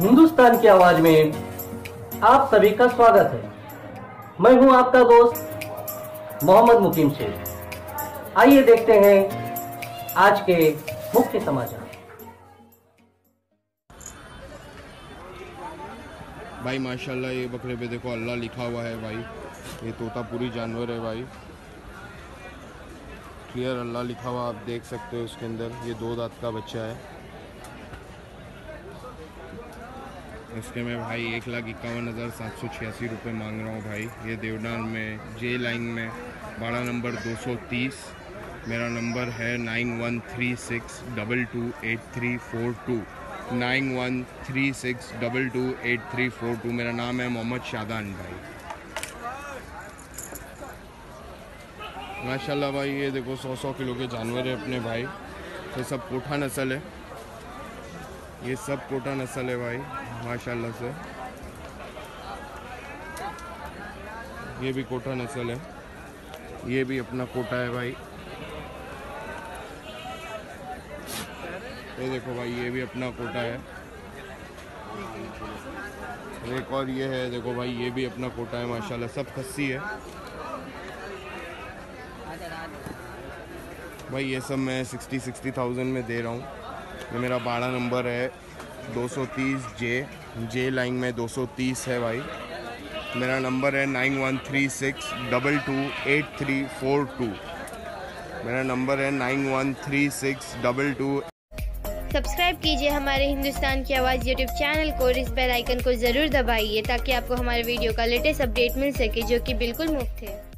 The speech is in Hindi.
हिंदुस्तान की आवाज़ में आप सभी का स्वागत है। मैं हूँ आपका दोस्त मोहम्मद मुकीम शेख। आइए देखते हैं आज के मुख्य समाचार। भाई, माशाल्लाह, ये बकरे पे देखो, अल्लाह लिखा हुआ है भाई। ये तोता पूरी जानवर है भाई। क्लियर अल्लाह लिखा हुआ, आप देख सकते हो इसके अंदर। ये दो दांत का बच्चा है। इसके मैं भाई एक लाख इक्यावन हज़ार सात सौ छियासी रुपये मांग रहा हूँ भाई। ये देवडान में जे लाइन में बाड़ा नंबर 230 मेरा नंबर है nine one three six double two eight three four two. Nine one three six double two eight three four two. मेरा नाम है मोहम्मद शादान भाई। माशाल्लाह भाई, ये देखो सौ सौ किलो के जानवर है अपने भाई। ये सब कोठा नस्ल है। ये सब कोटा नस्ल है भाई। माशाल्लाह से। ये भी कोटा नस्ल है। ये भी अपना कोटा है भाई। ये देखो भाई, ये भी अपना कोटा है। एक और ये है, देखो भाई, ये भी अपना कोटा है, माशाल्लाह, सब खस्सी है। भाई, ये सब मैं सिक्सटी सिक्सटी थाउज़ेंड में दे रहा हूँ। ये मेरा बारह नंबर है। 230 जे जे लाइन में 230 है भाई। मेरा नंबर है nine one three six double two eight three four two. मेरा नंबर है nine one three six double two. Subscribe कीजिए हमारे हिंदुस्तान की आवाज़ यूट्यूब चैनल को और इस बेल आइकन को ज़रूर दबाइए ताकि आपको हमारे वीडियो का लेटेस्ट अपडेट मिल सके, जो कि बिल्कुल मुफ़्त है।